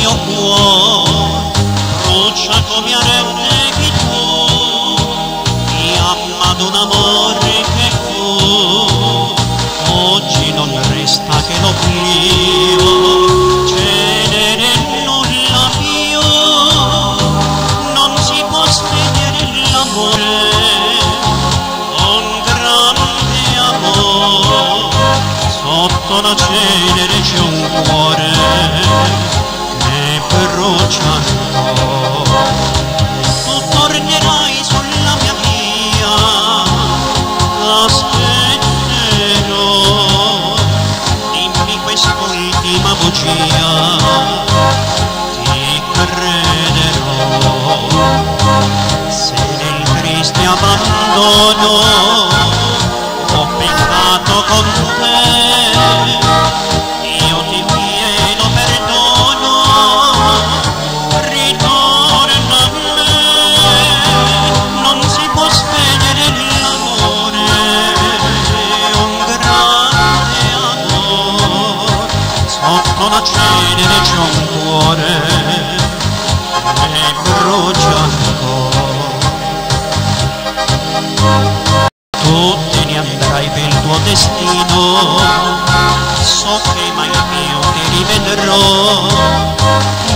mio cuore brucia come arenne che tu mi ama ad un amore che fu, oggi non resta che l'oblio, cenere nulla più, non si può spegnere l'amore, un grande amore, sotto la cenere c'è un cuore bugia, ti crederò. Se nel triste abbandono sotto la cenere c'è un cuore che brucia ancora. Tu te ne andrai per il tuo destino, so che mai più ti rivedrò,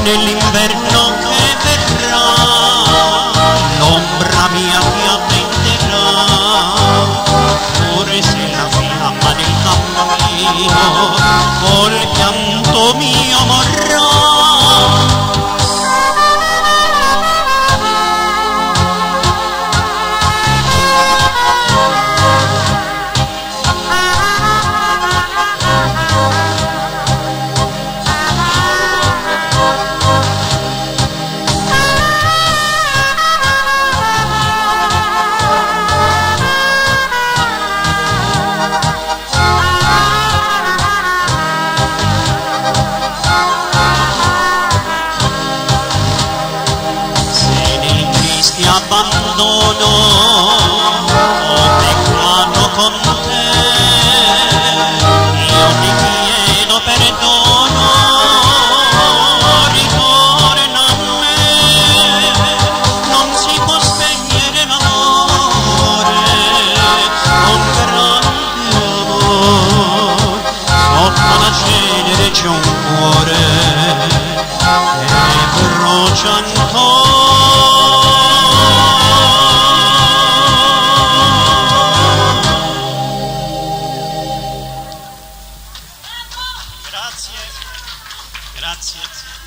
nell'inverno che verrà, l'ombra mia ti attenderà, pure se la fiamma del cammino, golpeando mi amor. Cuore che brucia ancora. Grazie, grazie.